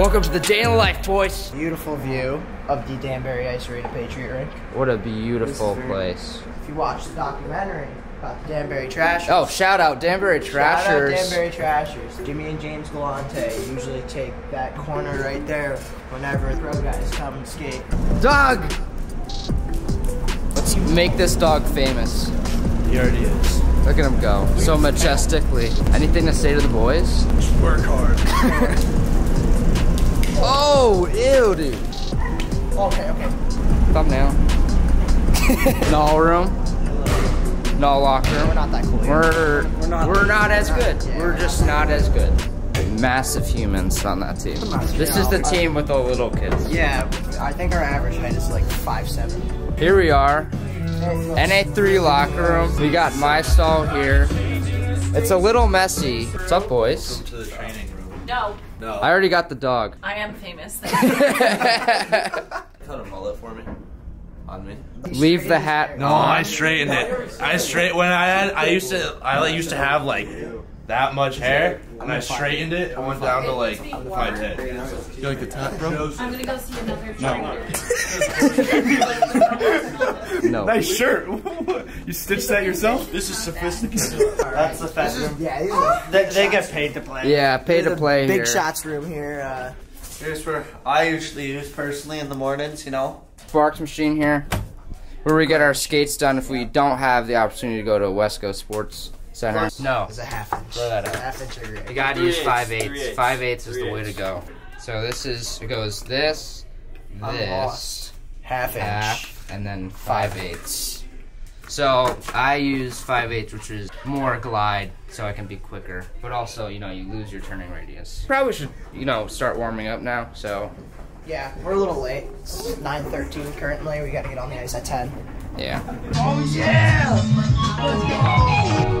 Welcome to the day in life, boys. Beautiful view of the Danbury Ice Arena Patriot Rink. What a beautiful very- place. If you watch the documentary about the Danbury Trashers, Oh, shout out Danbury shout out Trashers. Danbury Trashers. Jimmy and James Galante usually take that corner right there whenever throw guys come and skate. Dog! Let's make this dog famous. He already is. Look at him go. So majestically. Anything to say to the boys? Work hard. Oh, ew, dude. Okay, okay. Thumbnail. no room. No locker room. We're not that cool. We're we're not- not, as we're good. not- yeah, we're we're just not as good. Massive humans on that team. This is the team with the little kids. Yeah, I think our average height is like five seven. Here we are, NA3 locker room. We got my stall here. It's a little messy. What's up, boys? to the training room. No, No. I already got the dog. I am famous. Cut a mullet for me. On me. Leave the hat. No, I straightened it. I straight when I had I used to I used to have like that much hair and I straightened it. I went down to like five ten. You like the top, bro? I'm gonna go see another trainer. No. Nice shirt. you stitched that yourself? This is sophisticated. That's the fat room. Yeah, They, they get paid to play. Yeah, pay to play big here. shots room here. Uh, Here's where I usually use personally in the mornings, you know. Sparx machine here, where we get our skates done if we don't have the opportunity to go to West Coast Sports Center. No, is a half inch. Throw that out. Half inch or you gotta use five Three eighths. eighths. Five eighths is Three the way to go. So this is it goes this, I'm this, lost. Half inch. half, and then five eighths. So I use five eighths, which is more glide, so I can be quicker. But also, you know, you lose your turning radius. Probably should, you know, start warming up now. So Yeah, we're a little late. It's 9:13 currently. We got to get on the ice at 10. yeah. Oh,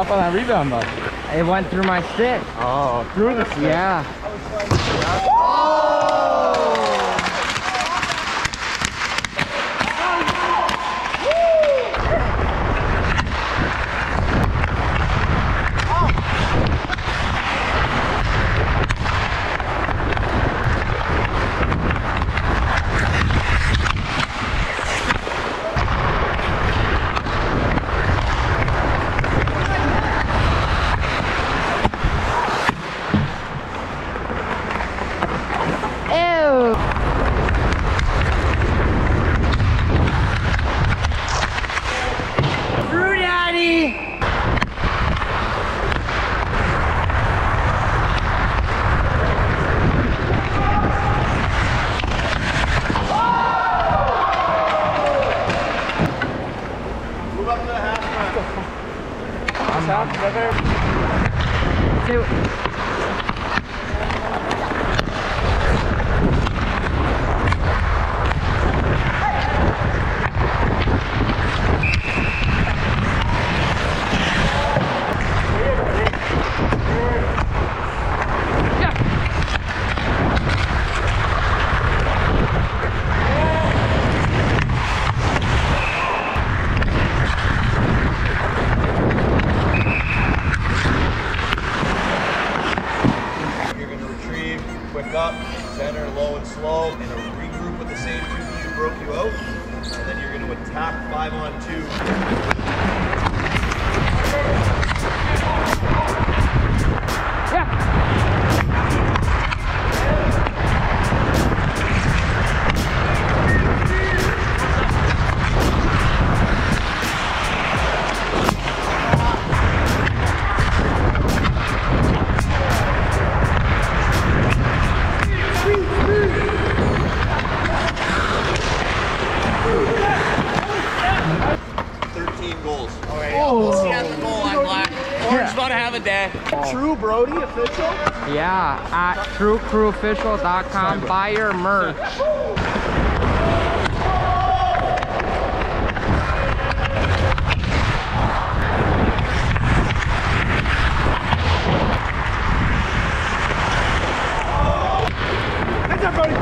Stop on that rebound, bud. It went through my stick. Oh, through the stick. Yeah. Oh, You're George's about to day. True Brody official. Yeah, at trewcrewofficial.com. Buy your merch. Good job, Brody.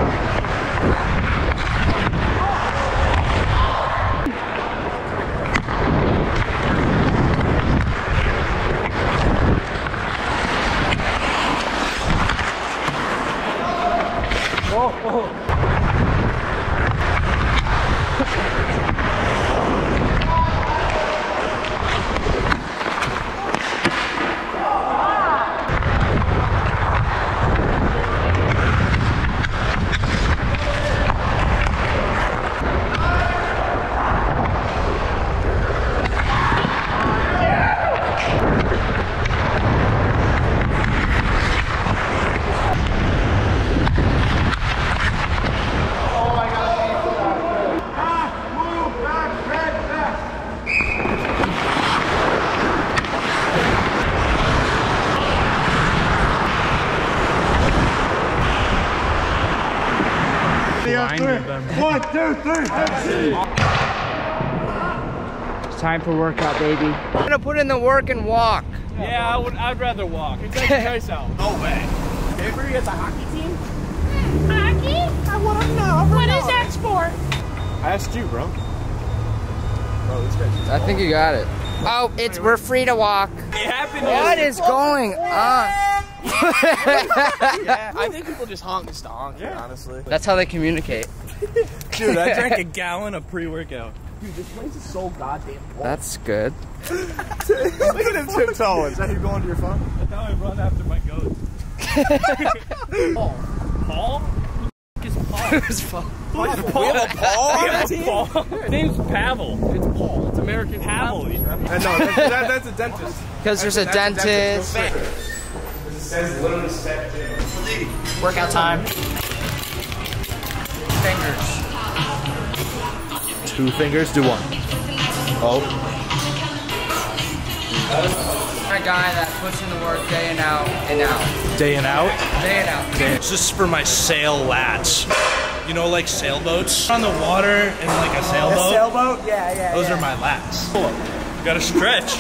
One, two, three. It's time for workout, baby. I'm gonna put in the work and walk. Yeah, I would. I'd rather walk. It's exercise out. No way. Avery has a hockey team. Hockey? I want to know. What is that sport? I asked you, bro. Bro, this guy's. I think you got it. Oh, it's we're free to walk. It happened. What is going on? Yeah, I think people just honk just to honk. Honestly. That's how they communicate. Dude, I drank a gallon of pre-workout. Dude, this place is so goddamn. That's good. Look at him tiptoeing. Is that you going to your phone? That's how I run after my goat. Paul. Paul? Is Paul? Who's fault? We have a Paul. We have a Paul. Paul. His name's Pavel. It's Paul. It's American Pavel. Uh, no, that, that, that's a dentist. Because there's a dentist. It says literally set Workout time. Fingers. Two fingers, do one. Oh. A guy that puts in the work day and out and out. Day and out. Day and out. This is for my sail lats. You know, like sailboats on the water and like a sailboat. Sailboat? Yeah, yeah. Those yeah. are my lats. You gotta stretch.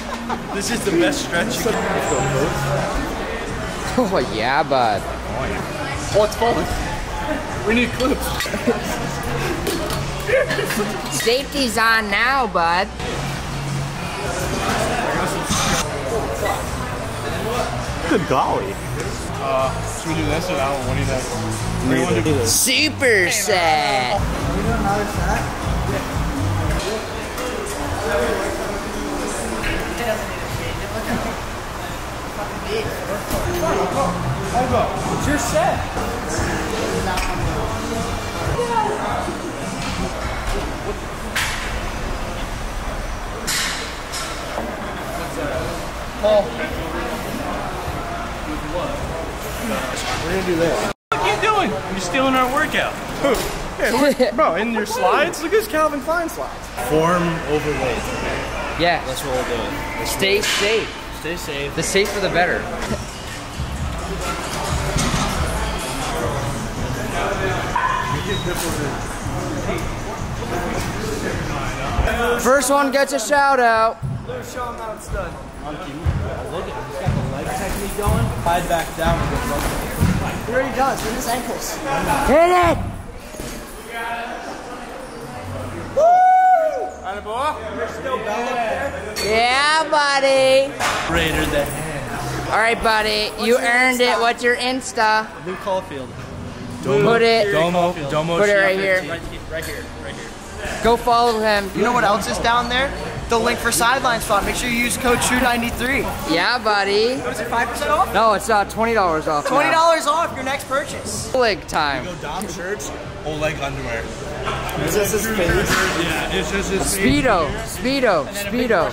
this is the best stretch you can Oh yeah, bud. Oh, it's falling. We need clips. Safety's on now, bud. Good golly. Uh, should we do this or that one? What do you think? Neither. Super set. It's your set. Bro, in your slides? Look at his Calvin Klein slides. Form overweight. Yeah. That's what we'll do. Stay safe. Stay safe. The safer the better. First one gets a shout out. Show him how it's done. Look at him. He's got the leg technique going. Hide back down. He already does with his ankles. Hit it! Yeah, buddy. Raider the hand. All right, buddy. you earned it. What's your Insta? Lou Caulfield. Put it. Domo. Domo. Put it right here. Right, right here. Right here. Go follow him. You know what else is down there? The link for SidelineSwap. Make sure you use code TREW93. Yeah, buddy. What is it, 5% off? No, it's uh, twenty dollars off. $20 now. off your next purchase. Leg time. Go Dom shirts. Oleg underwear. Is this his face? Yeah, it's just his Speedo, speedo, speedo,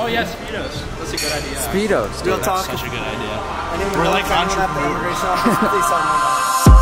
Oh yeah, Speedos. That's a good idea. speedos. Real talk. Such a good idea. Anyone We're like if anyone entrepreneurs.